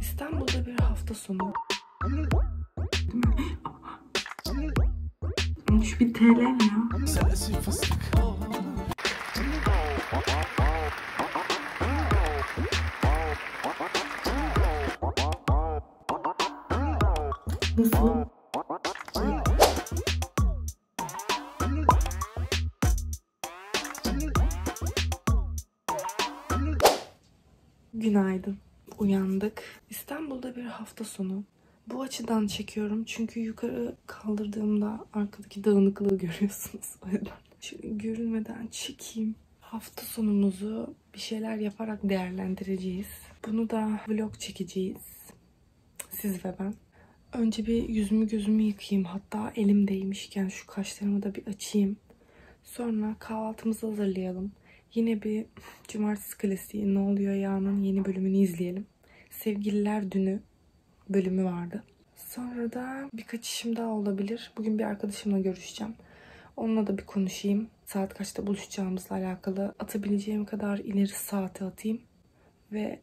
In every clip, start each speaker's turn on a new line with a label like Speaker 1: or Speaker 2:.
Speaker 1: İstanbul'da bir hafta sonu. Şu bir TL ya? Nasıl? Günaydın. Uyandık. Hafta sonu. Bu açıdan çekiyorum çünkü yukarı kaldırdığımda arkadaki dağınıklığı görüyorsunuz. O yüzden şöyle görünmeden çekeyim. Hafta sonumuzu bir şeyler yaparak değerlendireceğiz. Bunu da vlog çekeceğiz. Siz ve ben. Önce bir yüzümü gözümü yıkayayım. Hatta elim değmişken şu kaşlarımı da bir açayım. Sonra kahvaltımızı hazırlayalım. Yine bir cumartesi klasiği ne oluyor ya'nın yeni bölümünü izleyelim. Sevgililer dünü bölümü vardı. Sonra da birkaç işim daha olabilir. Bugün bir arkadaşımla görüşeceğim. Onunla da bir konuşayım. Saat kaçta buluşacağımızla alakalı atabileceğim kadar ileri saate atayım. Ve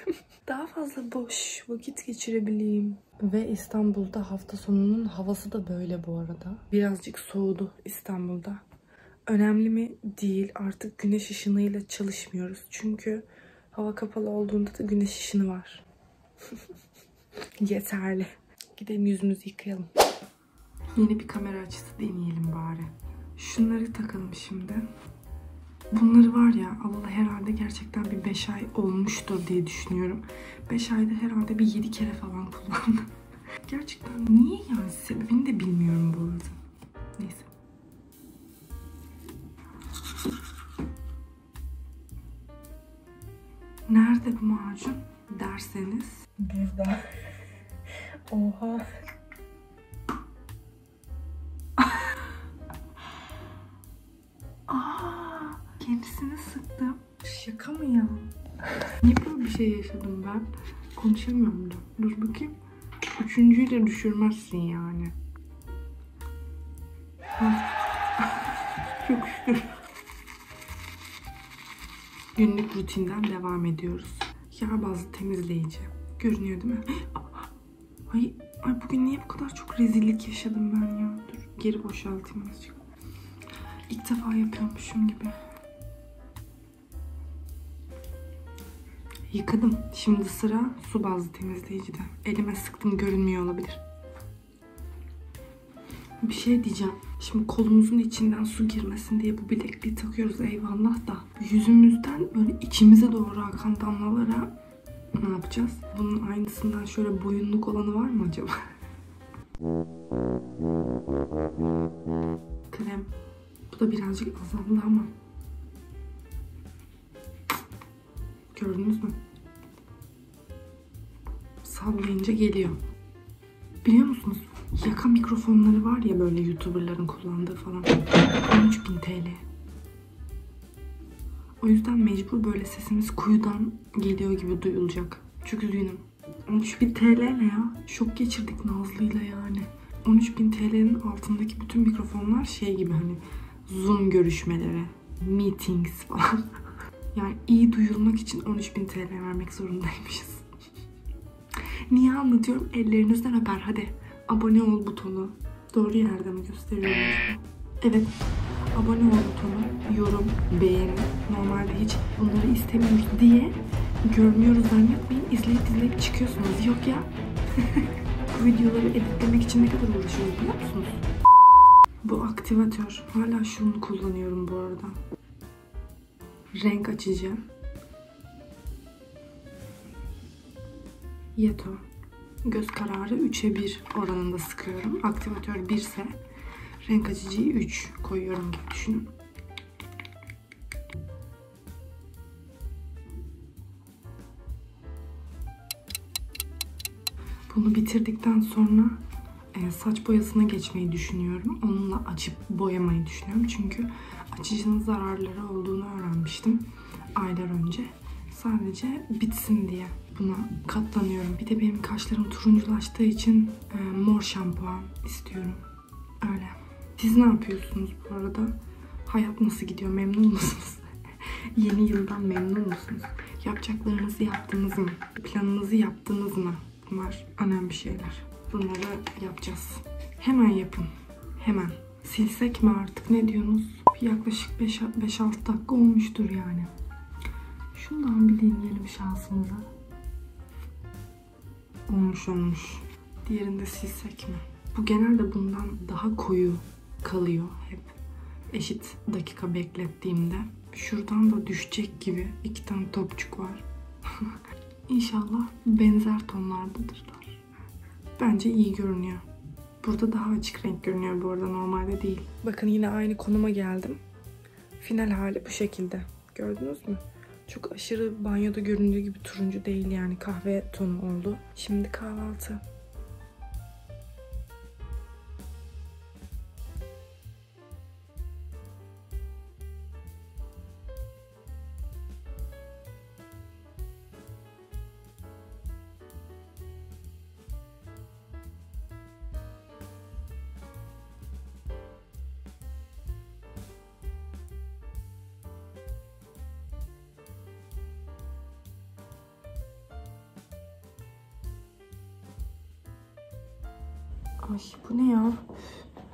Speaker 1: daha fazla boş vakit geçirebileyim. Ve İstanbul'da hafta sonunun havası da böyle bu arada. Birazcık soğudu İstanbul'da. Önemli mi? Değil. Artık güneş ışınıyla çalışmıyoruz. Çünkü hava kapalı olduğunda da güneş ışını var. Yeterli. Gidelim yüzümüzü yıkayalım. Yeni bir kamera açısı deneyelim bari. Şunları takalım şimdi. Bunları var ya Allah herhalde gerçekten bir 5 ay olmuştur diye düşünüyorum. 5 ayda herhalde bir 7 kere falan kullandım. gerçekten niye yani sebebini de bilmiyorum bu arada. Neyse. Nerede bu macun derseniz. Burada. Oha. Aa, kendisini sıktım. Şaka mı ya? Niye böyle bir şey yaşadım ben? Konuşamıyorum da. Dur bakayım. Üçüncüyü de düşürmezsin yani. Çok şükür. Günlük rutinden devam ediyoruz. Yağ bazlı temizleyici. Görünüyor değil mi? Ay, ay bugün niye bu kadar çok rezillik yaşadım ben ya? Dur geri boşaltayım azıcık. İlk defa yapıyormuşum gibi. Yıkadım. Şimdi sıra su bazlı temizleyicide. Elime sıktım görünmüyor olabilir. Bir şey diyeceğim. Şimdi kolumuzun içinden su girmesin diye bu bilekliği takıyoruz eyvallah da. Yüzümüzden böyle içimize doğru akan damlalara ne yapacağız? Bunun aynısından şöyle boyunluk olanı var mı acaba? Krem. Bu da birazcık azaldı ama. Gördünüz mü? Sallayınca geliyor. Biliyor musunuz? Yaka mikrofonları var ya böyle YouTuber'ların kullandığı falan. 13.000 TL. O yüzden mecbur böyle sesimiz kuyudan geliyor gibi duyulacak. Çok üzgünüm. 13.000 TL ne ya? Şok geçirdik Nazlı'yla yani. 13.000 TL'nin altındaki bütün mikrofonlar şey gibi hani Zoom görüşmeleri, meetings falan. yani iyi duyulmak için 13.000 TL vermek zorundaymışız. Niye anlatıyorum? Ellerinizden öper hadi. Abone ol butonu. Doğru yerde mi gösteriyorum? Evet. Abone ol butonu, yorum, beğeni. Normalde hiç bunları istemiyoruz diye görmüyoruz zannetmeyin. İzleyip izleyip çıkıyorsunuz. Yok ya. Bu videoları editlemek için ne kadar uğraşıyoruz biliyor musunuz? Bu aktivatör. Hala şunu kullanıyorum bu arada. Renk açıcı. Yeto. Göz kararı 3'e 1 oranında sıkıyorum. Aktivatör 1 ise renk açıcıyı 3 koyuyorum gibi düşünün. Bunu bitirdikten sonra e, saç boyasına geçmeyi düşünüyorum. Onunla açıp boyamayı düşünüyorum. Çünkü açıcının zararları olduğunu öğrenmiştim aylar önce. Sadece bitsin diye buna katlanıyorum. Bir de benim kaşlarım turunculaştığı için e, mor şampuan istiyorum. Öyle. Siz ne yapıyorsunuz bu arada? Hayat nasıl gidiyor? Memnun musunuz? Yeni yıldan memnun musunuz? Yapacaklarınızı yaptınız mı? Planınızı yaptınız mı? Bunlar önemli şeyler. Bunları yapacağız. Hemen yapın. Hemen. Silsek mi artık ne diyorsunuz? Yaklaşık 5-6 dakika olmuştur yani. Şundan bir deneyelim şansımıza. Olmuş olmuş. Diğerini de silsek mi? Bu genelde bundan daha koyu kalıyor hep. Eşit dakika beklettiğimde. Şuradan da düşecek gibi iki tane topçuk var. İnşallah benzer tonlardadırlar. Bence iyi görünüyor. Burada daha açık renk görünüyor bu arada normalde değil. Bakın yine aynı konuma geldim. Final hali bu şekilde. Gördünüz mü? Çok aşırı banyoda göründüğü gibi turuncu değil yani kahve tonu oldu. Şimdi kahvaltı. Ay bu ne ya?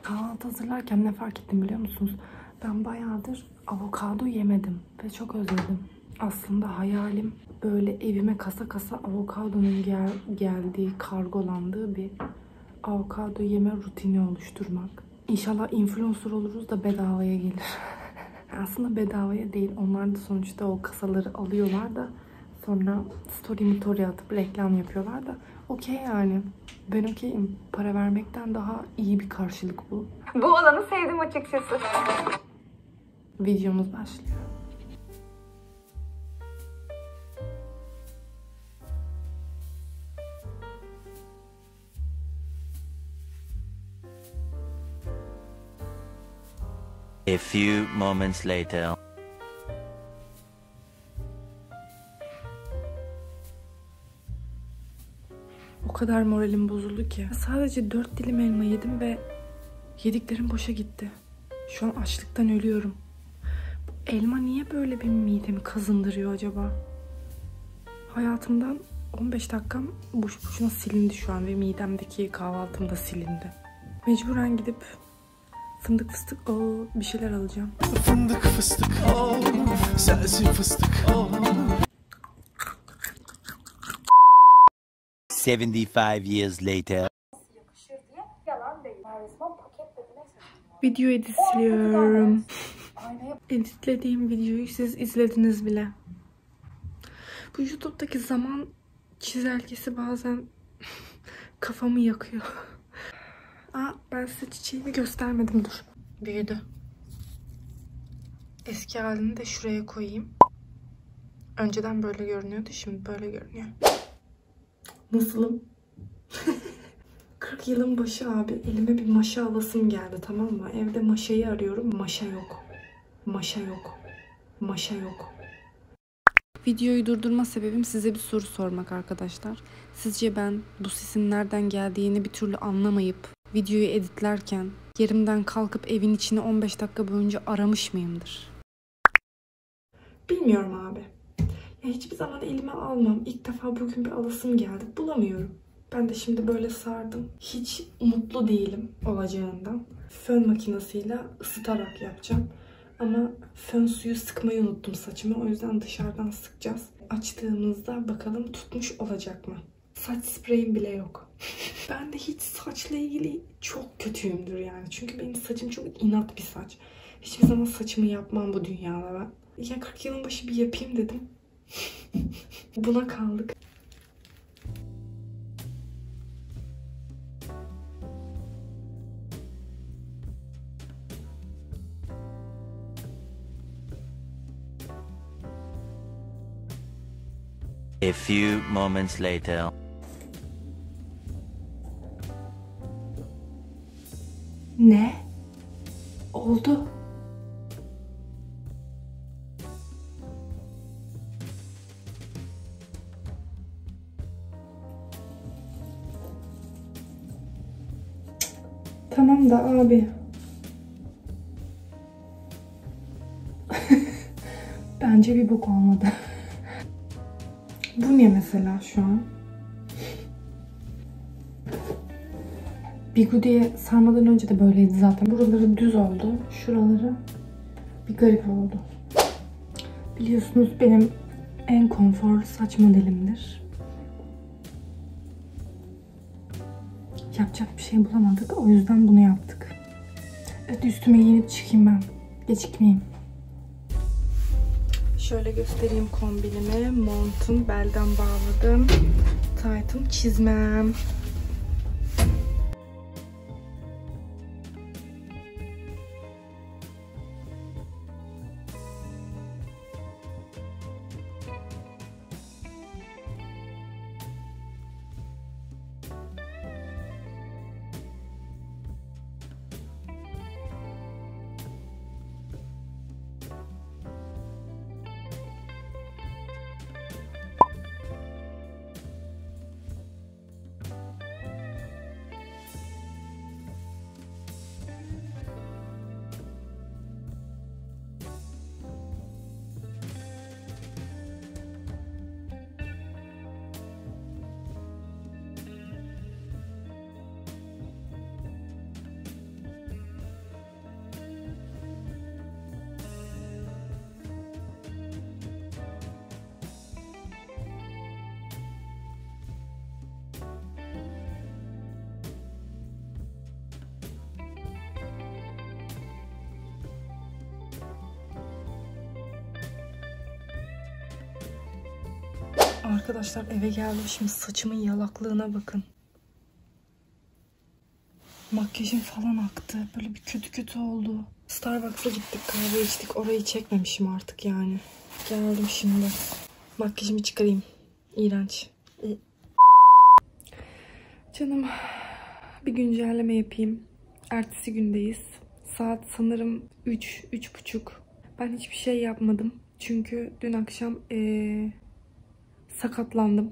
Speaker 1: Kahvaltı hazırlarken ne fark ettim biliyor musunuz? Ben bayağıdır avokado yemedim ve çok özledim. Aslında hayalim böyle evime kasa kasa avokadonun gel geldiği, kargolandığı bir avokado yeme rutini oluşturmak. İnşallah influencer oluruz da bedavaya gelir. Aslında bedavaya değil. Onlar da sonuçta o kasaları alıyorlar da sonra story motori atıp reklam yapıyorlar da okey yani. Ben okeyim. Para vermekten daha iyi bir karşılık bu.
Speaker 2: Bu alanı sevdim açıkçası.
Speaker 1: Videomuz başlıyor.
Speaker 3: A few moments later.
Speaker 1: Kadar moralim bozuldu ki. Sadece dört dilim elma yedim ve yediklerim boşa gitti. Şu an açlıktan ölüyorum. Bu elma niye böyle bir midemi kazındırıyor acaba? Hayatımdan 15 dakikam boş boşuna silindi şu an ve midemdeki kahvaltım da silindi. Mecburen gidip fındık fıstık o bir şeyler alacağım.
Speaker 4: Fındık fıstık oh, sensin fıstık oh.
Speaker 3: 75 years later.
Speaker 1: Video editliyorum. Editlediğim videoyu siz izlediniz bile. Bu YouTube'daki zaman çizelgesi bazen kafamı yakıyor. Aa, ben size çiçeğimi göstermedim dur. Büyüdü. Eski halini de şuraya koyayım. Önceden böyle görünüyordu, şimdi böyle görünüyor. Nasılım? 40 yılın başı abi. Elime bir maşa alasım geldi tamam mı? Evde maşayı arıyorum. Maşa yok. Maşa yok. Maşa yok. Videoyu durdurma sebebim size bir soru sormak arkadaşlar. Sizce ben bu sesin nereden geldiğini bir türlü anlamayıp videoyu editlerken yerimden kalkıp evin içini 15 dakika boyunca aramış mıyımdır? Bilmiyorum abi. Ya hiçbir zaman elime almam. İlk defa bugün bir alasım geldi. Bulamıyorum. Ben de şimdi böyle sardım. Hiç mutlu değilim olacağından. Fön makinesiyle ısıtarak yapacağım. Ama fön suyu sıkmayı unuttum saçıma. O yüzden dışarıdan sıkacağız. Açtığımızda bakalım tutmuş olacak mı? Saç spreyim bile yok. ben de hiç saçla ilgili çok kötüyümdür yani. Çünkü benim saçım çok inat bir saç. Hiçbir zaman saçımı yapmam bu dünyada ben. Ya 40 yılın başı bir yapayım dedim. Buna kaldık.
Speaker 3: A few moments later.
Speaker 1: Ne? Abi. Bence bir bok olmadı. Bu ne mesela şu an? Bigudiye sarmadan önce de böyleydi zaten. Buraları düz oldu. Şuraları bir garip oldu. Biliyorsunuz benim en konfor saç modelimdir. Yapacak bir şey bulamadık. O yüzden bunu yaptık. Evet üstüme giyinip çıkayım ben. Gecikmeyeyim. Şöyle göstereyim kombinimi. Montum belden bağladım. Taytım çizmem. Arkadaşlar eve geldim. Şimdi saçımın yalaklığına bakın. Makyajım falan aktı. Böyle bir kötü kötü oldu. Starbucks'a gittik kahve içtik. Orayı çekmemişim artık yani. Geldim şimdi. Makyajımı çıkarayım. İğrenç. İ- Canım bir güncelleme yapayım. Ertesi gündeyiz. Saat sanırım 3, 3.30. Ben hiçbir şey yapmadım. Çünkü dün akşam eee, sakatlandım.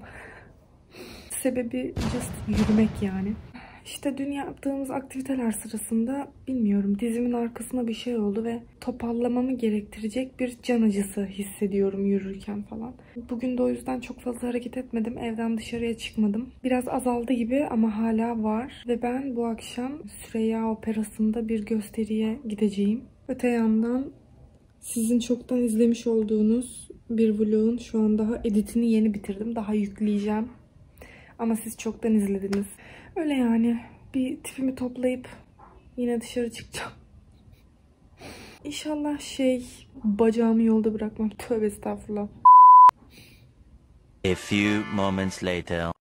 Speaker 1: Sebebi just yürümek yani. İşte dün yaptığımız aktiviteler sırasında bilmiyorum dizimin arkasına bir şey oldu ve topallamamı gerektirecek bir can acısı hissediyorum yürürken falan. Bugün de o yüzden çok fazla hareket etmedim. Evden dışarıya çıkmadım. Biraz azaldı gibi ama hala var. Ve ben bu akşam Süreyya Operası'nda bir gösteriye gideceğim. Öte yandan sizin çoktan izlemiş olduğunuz bir vlogun şu an daha editini yeni bitirdim. Daha yükleyeceğim. Ama siz çoktan izlediniz. Öyle yani. Bir tipimi toplayıp yine dışarı çıkacağım. İnşallah şey bacağımı yolda bırakmam. Tövbe estağfurullah.
Speaker 3: A few moments later.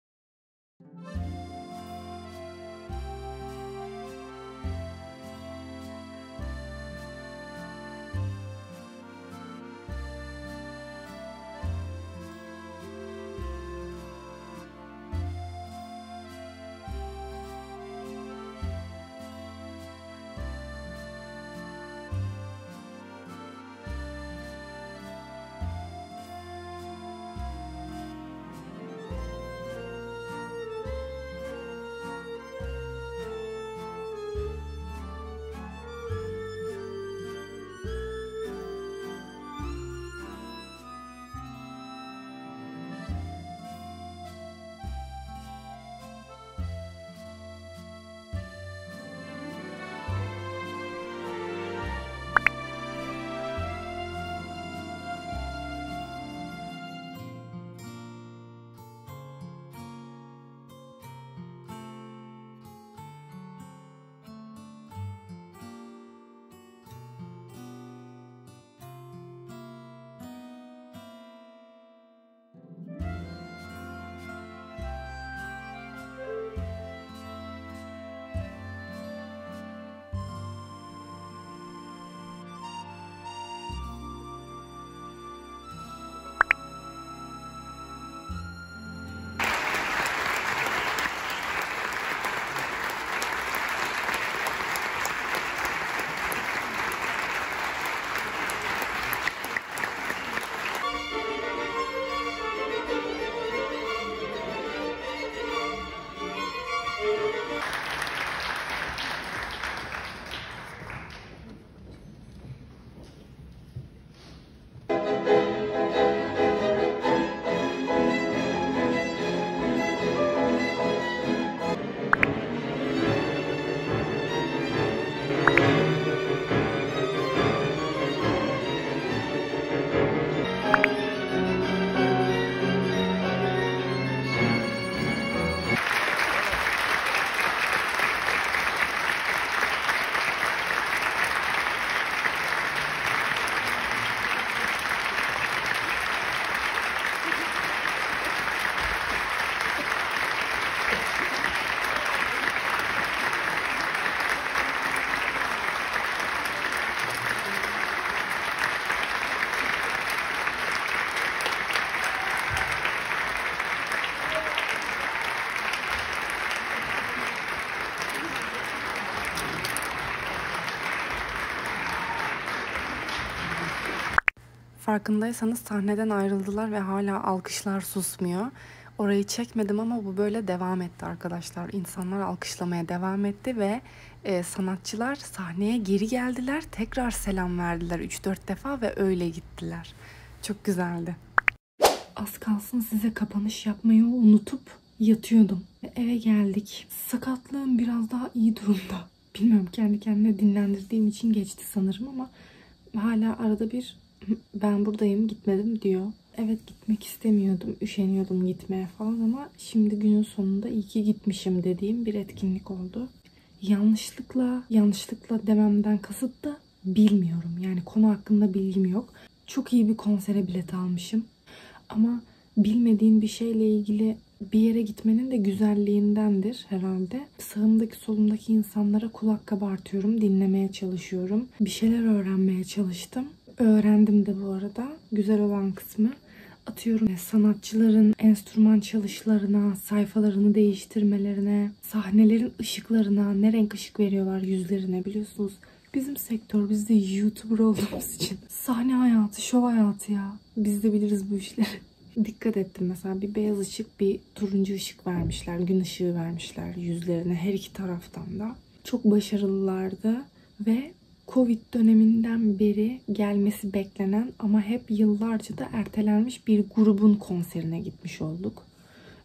Speaker 1: Farkındaysanız sahneden ayrıldılar ve hala alkışlar susmuyor. Orayı çekmedim ama bu böyle devam etti arkadaşlar. İnsanlar alkışlamaya devam etti ve e, sanatçılar sahneye geri geldiler. Tekrar selam verdiler 3-4 defa ve öyle gittiler. Çok güzeldi. Az kalsın size kapanış yapmayı unutup yatıyordum. Eve geldik. Sakatlığım biraz daha iyi durumda. Bilmiyorum kendi kendine dinlendirdiğim için geçti sanırım ama hala arada bir ben buradayım gitmedim diyor. Evet gitmek istemiyordum, üşeniyordum gitmeye falan ama şimdi günün sonunda iyi ki gitmişim dediğim bir etkinlik oldu. Yanlışlıkla, yanlışlıkla dememden kasıt da bilmiyorum. Yani konu hakkında bilgim yok. Çok iyi bir konsere bilet almışım. Ama bilmediğin bir şeyle ilgili bir yere gitmenin de güzelliğindendir herhalde. Sağımdaki solumdaki insanlara kulak kabartıyorum, dinlemeye çalışıyorum. Bir şeyler öğrenmeye çalıştım. Öğrendim de bu arada. Güzel olan kısmı atıyorum sanatçıların enstrüman çalışlarına, sayfalarını değiştirmelerine, sahnelerin ışıklarına, ne renk ışık veriyorlar yüzlerine biliyorsunuz. Bizim sektör, biz de YouTuber olduğumuz için sahne hayatı, şov hayatı ya. Biz de biliriz bu işleri. Dikkat ettim mesela bir beyaz ışık, bir turuncu ışık vermişler, gün ışığı vermişler yüzlerine her iki taraftan da. Çok başarılılardı ve Covid döneminden beri gelmesi beklenen ama hep yıllarca da ertelenmiş bir grubun konserine gitmiş olduk.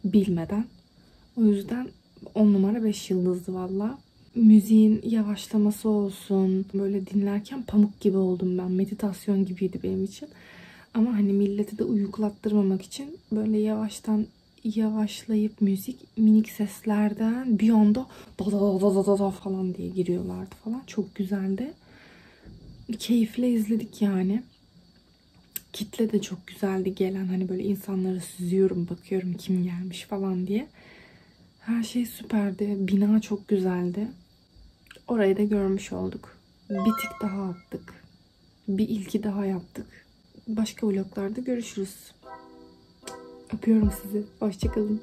Speaker 1: Bilmeden. O yüzden 10 numara 5 yıldızdı valla. Müziğin yavaşlaması olsun. Böyle dinlerken pamuk gibi oldum ben. Meditasyon gibiydi benim için. Ama hani milleti de uyuklattırmamak için böyle yavaştan yavaşlayıp müzik minik seslerden bir anda da da da da da da falan diye giriyorlardı falan. Çok güzeldi keyifle izledik yani. Kitle de çok güzeldi gelen hani böyle insanları süzüyorum bakıyorum kim gelmiş falan diye. Her şey süperdi. Bina çok güzeldi. Orayı da görmüş olduk. Bir tık daha attık. Bir ilki daha yaptık. Başka vloglarda görüşürüz. Öpüyorum sizi. Hoşçakalın.